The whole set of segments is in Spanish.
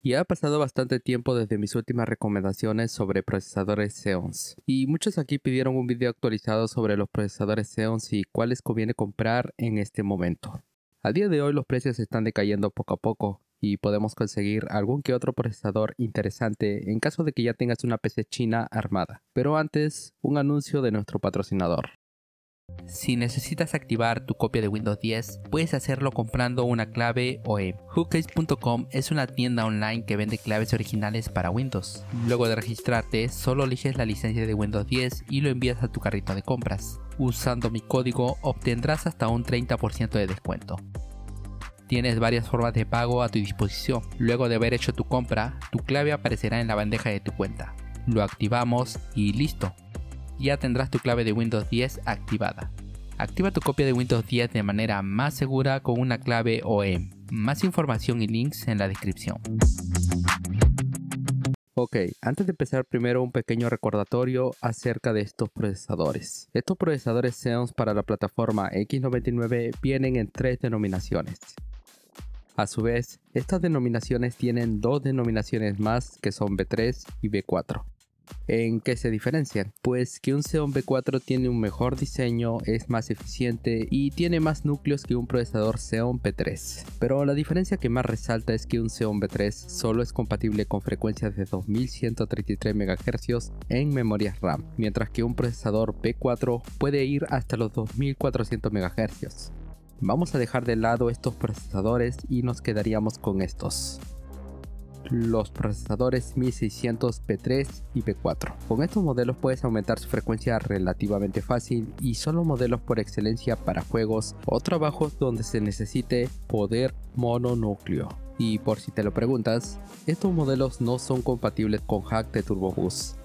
Y ha pasado bastante tiempo desde mis últimas recomendaciones sobre procesadores Xeons. Y muchos aquí pidieron un video actualizado sobre los procesadores Xeons y cuáles conviene comprar en este momento. A día de hoy los precios están decayendo poco a poco y podemos conseguir algún que otro procesador interesante en caso de que ya tengas una PC china armada. Pero antes, un anuncio de nuestro patrocinador. Si necesitas activar tu copia de Windows 10, puedes hacerlo comprando una clave OEM. Hookcase.com es una tienda online que vende claves originales para Windows. Luego de registrarte, solo eliges la licencia de Windows 10 y lo envías a tu carrito de compras. Usando mi código obtendrás hasta un 30% de descuento. Tienes varias formas de pago a tu disposición. Luego de haber hecho tu compra, tu clave aparecerá en la bandeja de tu cuenta. Lo activamos y listo ya tendrás tu clave de Windows 10 activada. Activa tu copia de Windows 10 de manera más segura con una clave OEM. Más información y links en la descripción. Ok, antes de empezar primero un pequeño recordatorio acerca de estos procesadores. Estos procesadores Xeon para la plataforma X99 vienen en tres denominaciones. A su vez, estas denominaciones tienen dos denominaciones más que son B3 y B4. ¿En qué se diferencian? Pues que un Xeon B4 tiene un mejor diseño, es más eficiente y tiene más núcleos que un procesador Xeon P3. Pero la diferencia que más resalta es que un Xeon B3 solo es compatible con frecuencias de 2133 MHz en memorias RAM, mientras que un procesador B4 puede ir hasta los 2400 MHz. Vamos a dejar de lado estos procesadores y nos quedaríamos con estos los procesadores 1600 P3 y P4. Con estos modelos puedes aumentar su frecuencia relativamente fácil y son los modelos por excelencia para juegos o trabajos donde se necesite poder mononúcleo. Y por si te lo preguntas, estos modelos no son compatibles con hack de Turbo Boost.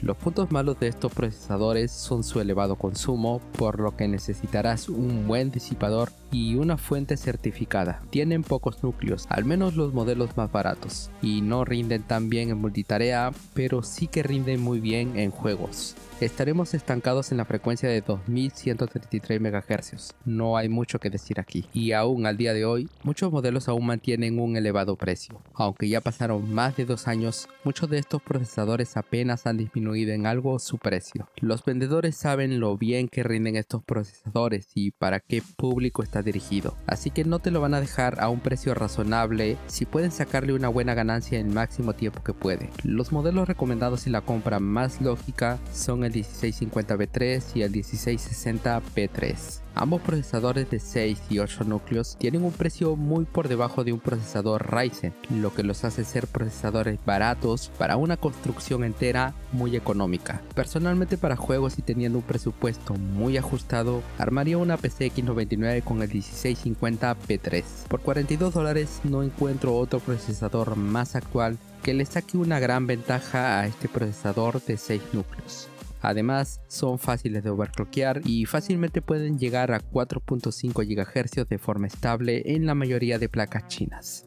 Los puntos malos de estos procesadores son su elevado consumo, por lo que necesitarás un buen disipador y una fuente certificada. Tienen pocos núcleos, al menos los modelos más baratos, y no rinden tan bien en multitarea, pero sí que rinden muy bien en juegos estaremos estancados en la frecuencia de 2133 MHz. No hay mucho que decir aquí. Y aún al día de hoy, muchos modelos aún mantienen un elevado precio. Aunque ya pasaron más de dos años, muchos de estos procesadores apenas han disminuido en algo su precio. Los vendedores saben lo bien que rinden estos procesadores y para qué público está dirigido. Así que no te lo van a dejar a un precio razonable si pueden sacarle una buena ganancia en el máximo tiempo que puede. Los modelos recomendados y la compra más lógica son el 1650B3 y el 1660B3. Ambos procesadores de 6 y 8 núcleos tienen un precio muy por debajo de un procesador Ryzen, lo que los hace ser procesadores baratos para una construcción entera muy económica. Personalmente para juegos y teniendo un presupuesto muy ajustado, armaría una PC X99 con el 1650P3. Por 42 dólares no encuentro otro procesador más actual que le saque una gran ventaja a este procesador de 6 núcleos. Además, son fáciles de overclockear y fácilmente pueden llegar a 4.5 GHz de forma estable en la mayoría de placas chinas.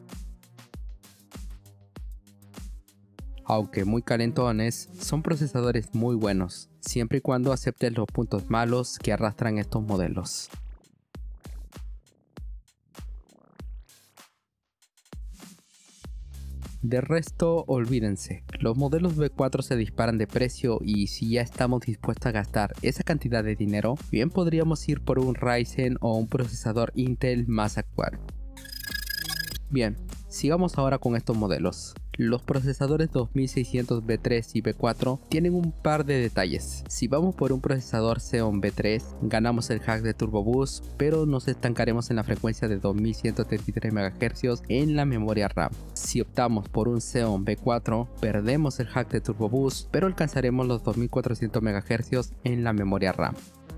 Aunque muy calentones, son procesadores muy buenos, siempre y cuando aceptes los puntos malos que arrastran estos modelos. De resto, olvídense, los modelos B4 se disparan de precio y si ya estamos dispuestos a gastar esa cantidad de dinero, bien podríamos ir por un Ryzen o un procesador Intel más actual. Bien, sigamos ahora con estos modelos. Los procesadores 2600 B3 y B4 tienen un par de detalles. Si vamos por un procesador Xeon B3, ganamos el hack de Turbo Boost, pero nos estancaremos en la frecuencia de 2133 MHz en la memoria RAM. Si optamos por un Xeon B4, perdemos el hack de Turbo Boost, pero alcanzaremos los 2400 MHz en la memoria RAM.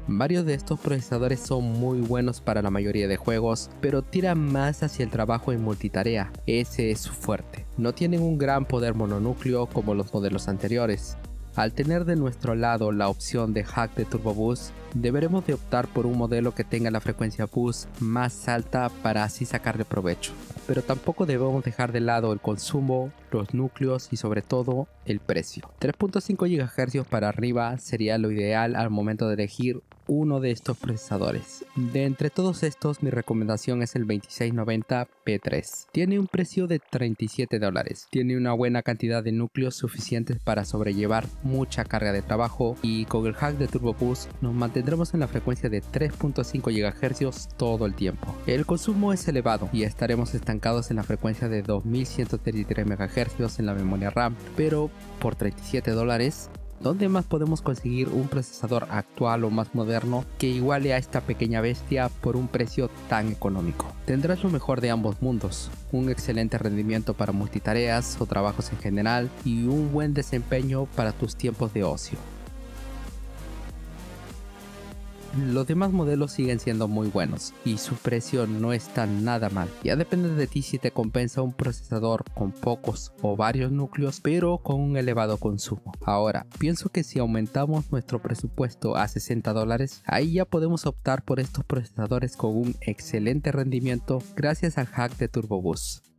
Varios de estos procesadores son muy buenos para la mayoría de juegos, pero tiran más hacia el trabajo en multitarea, ese es su fuerte. No tienen un gran poder mononúcleo como los modelos anteriores. Al tener de nuestro lado la opción de hack de Turbo Boost, deberemos de optar por un modelo que tenga la frecuencia boost más alta para así sacarle provecho. Pero tampoco debemos dejar de lado el consumo, los núcleos y sobre todo el precio. 3.5 GHz para arriba sería lo ideal al momento de elegir uno de estos procesadores. De entre todos estos, mi recomendación es el 2690 P3. Tiene un precio de 37 dólares. Tiene una buena cantidad de núcleos suficientes para sobrellevar mucha carga de trabajo y con el hack de Turbo Boost nos mantendremos en la frecuencia de 3.5 GHz todo el tiempo. El consumo es elevado y estaremos estancados en la frecuencia de 2133 MHz en la memoria RAM, pero por 37 dólares ¿Dónde más podemos conseguir un procesador actual o más moderno que iguale a esta pequeña bestia por un precio tan económico? Tendrás lo mejor de ambos mundos, un excelente rendimiento para multitareas o trabajos en general y un buen desempeño para tus tiempos de ocio. Los demás modelos siguen siendo muy buenos y su precio no está nada mal. Ya depende de ti si te compensa un procesador con pocos o varios núcleos pero con un elevado consumo. Ahora, pienso que si aumentamos nuestro presupuesto a 60 dólares, ahí ya podemos optar por estos procesadores con un excelente rendimiento gracias al hack de Turbo Boost.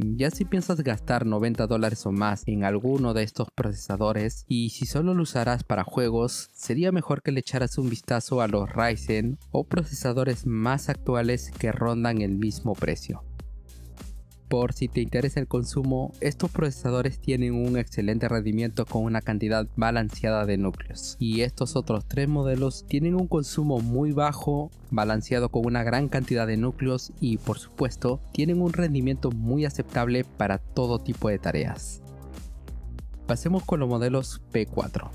Ya si piensas gastar 90 dólares o más en alguno de estos procesadores y si solo lo usarás para juegos, sería mejor que le echaras un vistazo a los Ryzen o procesadores más actuales que rondan el mismo precio. Por si te interesa el consumo, estos procesadores tienen un excelente rendimiento con una cantidad balanceada de núcleos. Y estos otros tres modelos tienen un consumo muy bajo, balanceado con una gran cantidad de núcleos y por supuesto tienen un rendimiento muy aceptable para todo tipo de tareas. Pasemos con los modelos P4.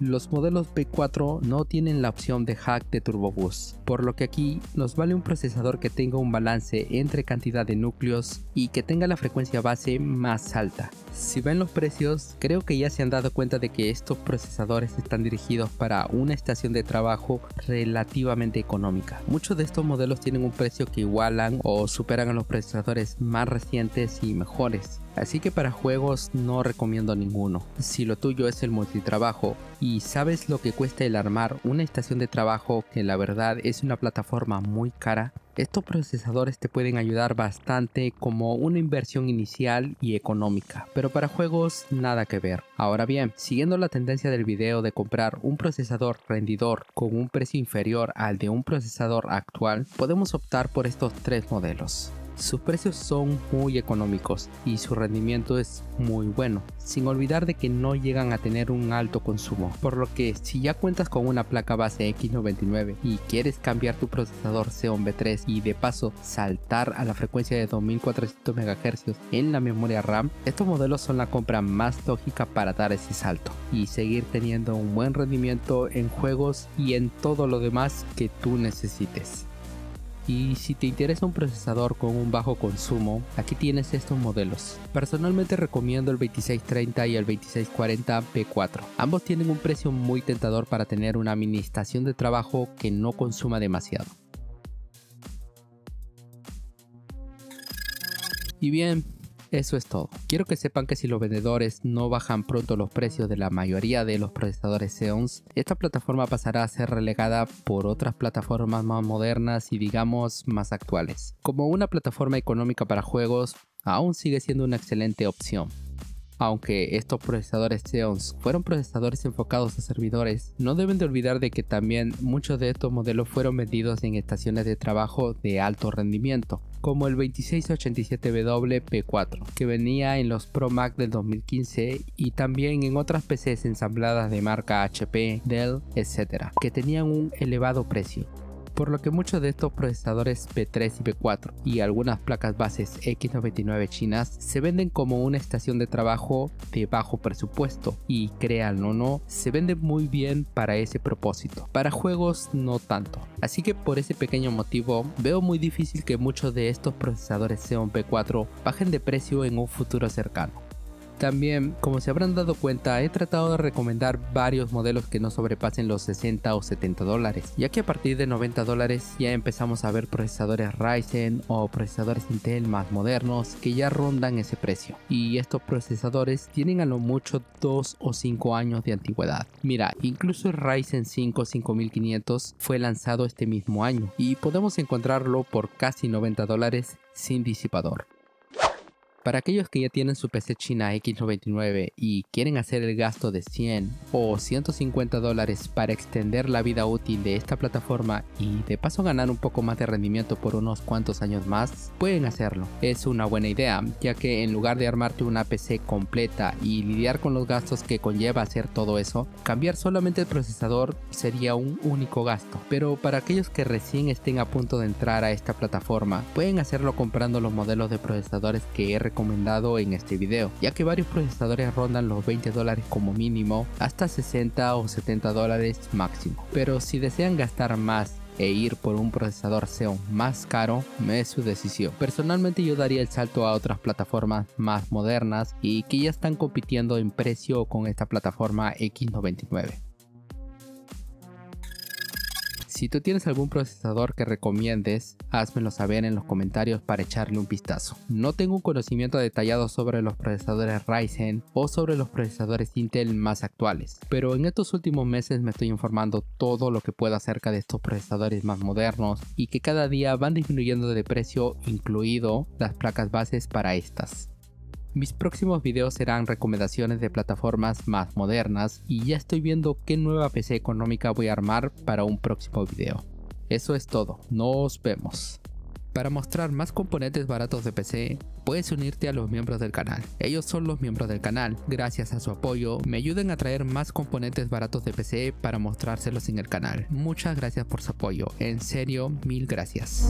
Los modelos P4 no tienen la opción de hack de Turbo Boost, por lo que aquí nos vale un procesador que tenga un balance entre cantidad de núcleos y que tenga la frecuencia base más alta. Si ven los precios, creo que ya se han dado cuenta de que estos procesadores están dirigidos para una estación de trabajo relativamente económica. Muchos de estos modelos tienen un precio que igualan o superan a los procesadores más recientes y mejores. Así que para juegos no recomiendo ninguno. Si lo tuyo es el multitrabajo y sabes lo que cuesta el armar una estación de trabajo que la verdad es una plataforma muy cara, estos procesadores te pueden ayudar bastante como una inversión inicial y económica, pero para juegos nada que ver. Ahora bien, siguiendo la tendencia del video de comprar un procesador rendidor con un precio inferior al de un procesador actual, podemos optar por estos tres modelos. Sus precios son muy económicos y su rendimiento es muy bueno, sin olvidar de que no llegan a tener un alto consumo, por lo que si ya cuentas con una placa base X99 y quieres cambiar tu procesador Xeon B3 y de paso saltar a la frecuencia de 2400 MHz en la memoria RAM, estos modelos son la compra más lógica para dar ese salto y seguir teniendo un buen rendimiento en juegos y en todo lo demás que tú necesites. Y si te interesa un procesador con un bajo consumo, aquí tienes estos modelos. Personalmente recomiendo el 2630 y el 2640 P4. Ambos tienen un precio muy tentador para tener una administración de trabajo que no consuma demasiado. Y bien, eso es todo. Quiero que sepan que si los vendedores no bajan pronto los precios de la mayoría de los procesadores Xeons, esta plataforma pasará a ser relegada por otras plataformas más modernas y digamos más actuales. Como una plataforma económica para juegos, aún sigue siendo una excelente opción. Aunque estos procesadores Xeons fueron procesadores enfocados a servidores, no deben de olvidar de que también muchos de estos modelos fueron vendidos en estaciones de trabajo de alto rendimiento, como el 2687W P4, que venía en los Pro Mac del 2015 y también en otras PCs ensambladas de marca HP, Dell, etc., que tenían un elevado precio por lo que muchos de estos procesadores P3 y P4 y algunas placas bases X99 chinas se venden como una estación de trabajo de bajo presupuesto y créanlo o no, se venden muy bien para ese propósito. Para juegos no tanto. Así que por ese pequeño motivo veo muy difícil que muchos de estos procesadores Xeon P4 bajen de precio en un futuro cercano. También, como se habrán dado cuenta, he tratado de recomendar varios modelos que no sobrepasen los 60 o 70 dólares, ya que a partir de 90 dólares ya empezamos a ver procesadores Ryzen o procesadores Intel más modernos que ya rondan ese precio. Y estos procesadores tienen a lo mucho 2 o 5 años de antigüedad. Mira, incluso el Ryzen 5 5500 fue lanzado este mismo año y podemos encontrarlo por casi 90 dólares sin disipador. Para aquellos que ya tienen su PC China X99 y quieren hacer el gasto de 100 o 150 dólares para extender la vida útil de esta plataforma y de paso ganar un poco más de rendimiento por unos cuantos años más, pueden hacerlo. Es una buena idea, ya que en lugar de armarte una PC completa y lidiar con los gastos que conlleva hacer todo eso, cambiar solamente el procesador sería un único gasto. Pero para aquellos que recién estén a punto de entrar a esta plataforma, pueden hacerlo comprando los modelos de procesadores que he recomendado en este video, ya que varios procesadores rondan los 20 dólares como mínimo hasta 60 o 70 dólares máximo. Pero si desean gastar más e ir por un procesador Xeon más caro es su decisión. Personalmente yo daría el salto a otras plataformas más modernas y que ya están compitiendo en precio con esta plataforma X99. Si tú tienes algún procesador que recomiendes, házmelo saber en los comentarios para echarle un vistazo. No tengo un conocimiento detallado sobre los procesadores Ryzen o sobre los procesadores Intel más actuales, pero en estos últimos meses me estoy informando todo lo que puedo acerca de estos procesadores más modernos y que cada día van disminuyendo de precio, incluido las placas bases para estas. Mis próximos videos serán recomendaciones de plataformas más modernas y ya estoy viendo qué nueva PC económica voy a armar para un próximo video. Eso es todo, nos vemos. Para mostrar más componentes baratos de PC, puedes unirte a los miembros del canal. Ellos son los miembros del canal. Gracias a su apoyo, me ayudan a traer más componentes baratos de PC para mostrárselos en el canal. Muchas gracias por su apoyo. En serio, mil gracias.